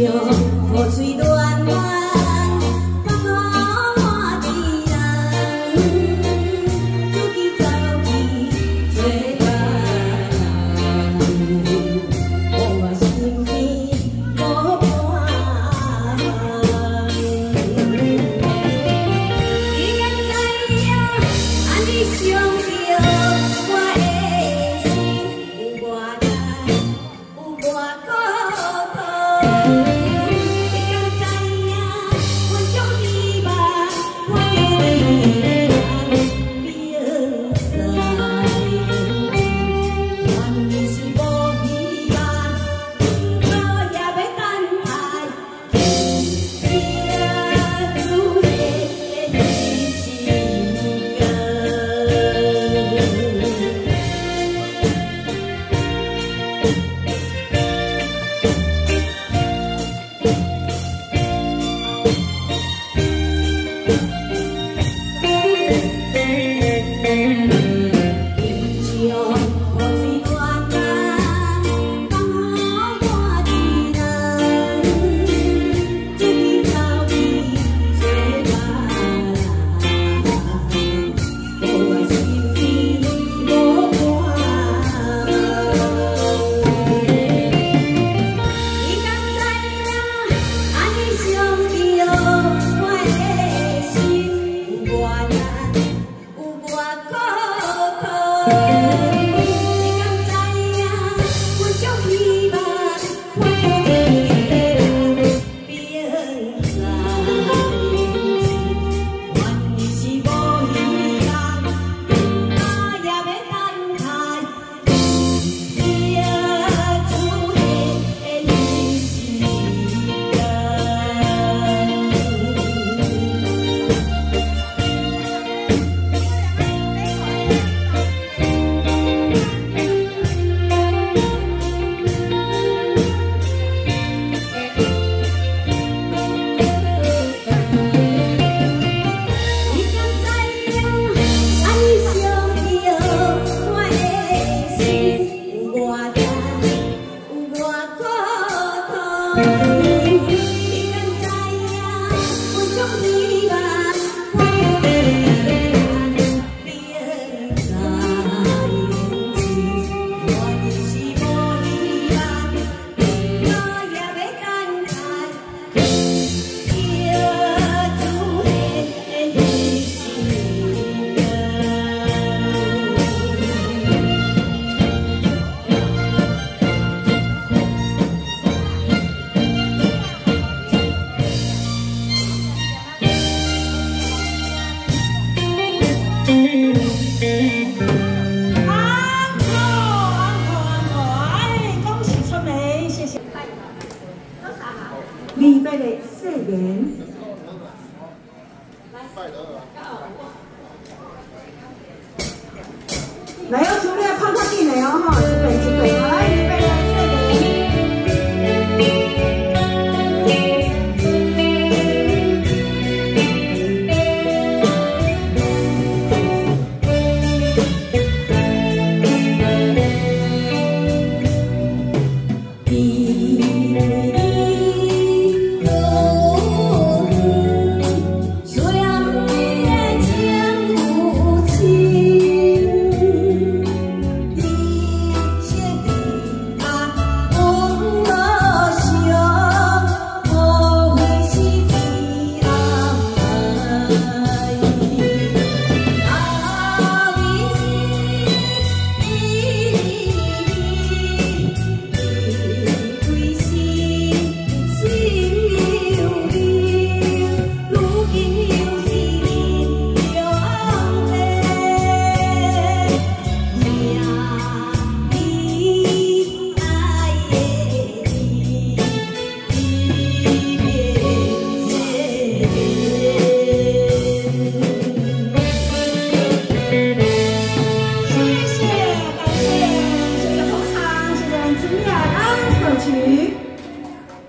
You. Oh, oh 李白的誓言。